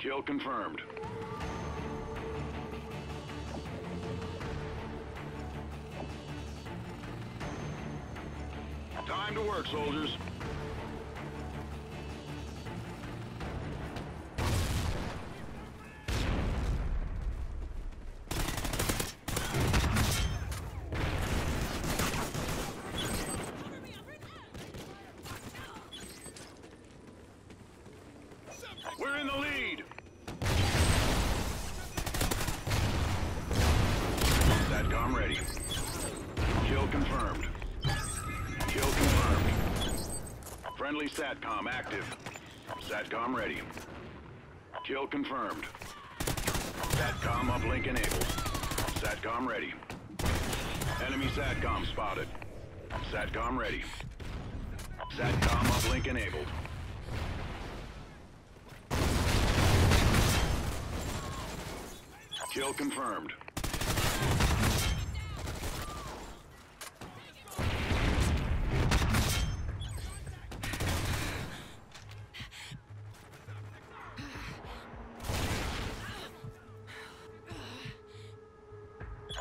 Kill confirmed. Time to work, soldiers. Confirmed. Kill confirmed. Friendly SATCOM active. SATCOM ready. Kill confirmed. SATCOM uplink enabled. SATCOM ready. Enemy SATCOM spotted. SATCOM ready. SATCOM uplink enabled. Kill confirmed.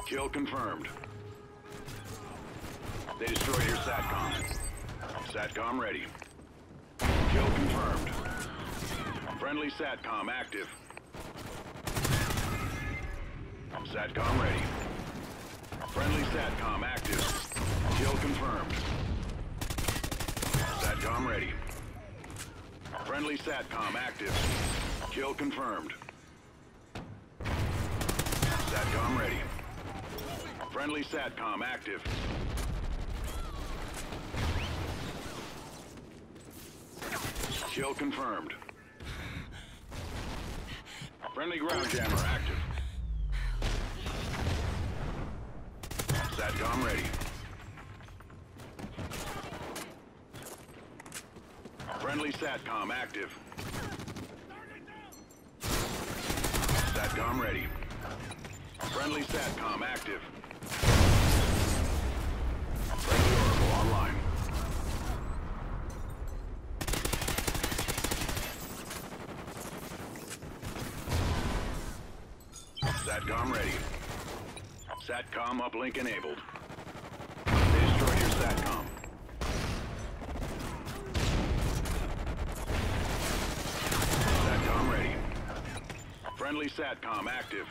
Kill confirmed. They destroyed your SATCOM. SATCOM ready. Kill confirmed. Friendly SATCOM active. SATCOM ready. Friendly SATCOM active. Kill confirmed. SATCOM ready. Friendly SATCOM active. Kill confirmed. SATCOM ready. Friendly SATCOM active. Kill confirmed. Friendly ground jammer active. SATCOM ready. Friendly SATCOM active. SATCOM ready. Friendly SATCOM active. SATCOM ready. SATCOM uplink enabled. They your SATCOM. SATCOM ready. Friendly SATCOM active.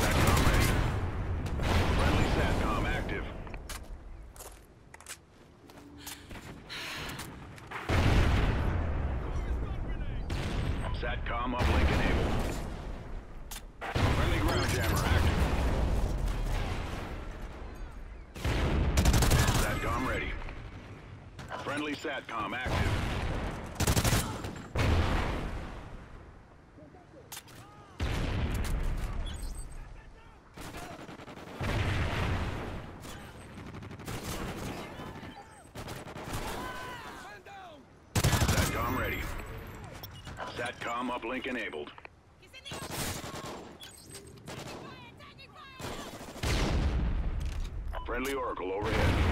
SATCOM ready. Friendly SATCOM active. SATCOM uplink enabled. Friendly ground jammer active. SATCOM ready. Friendly SATCOM active. Ready. SATCOM uplink enabled. Friendly Oracle overhead.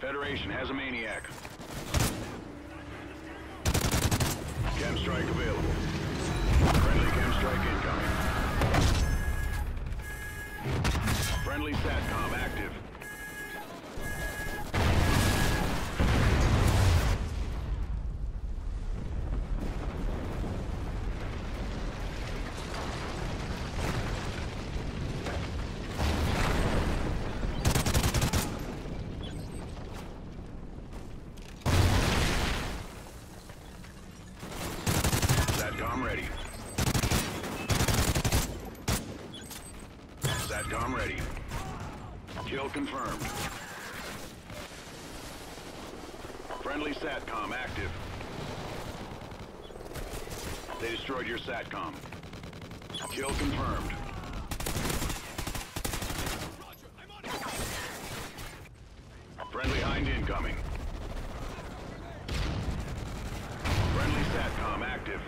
Federation has a maniac. KEM strike available. Friendly KEM strike incoming. Friendly SATCOM active. SATCOM ready. Kill confirmed. Friendly SATCOM active. They destroyed your SATCOM. Kill confirmed. Friendly Hind incoming. Friendly SATCOM active.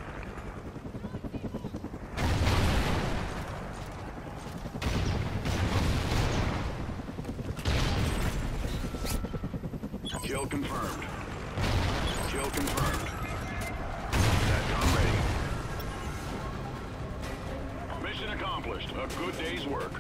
Kill confirmed. Kill confirmed. SATCOM ready. Mission accomplished. A good day's work.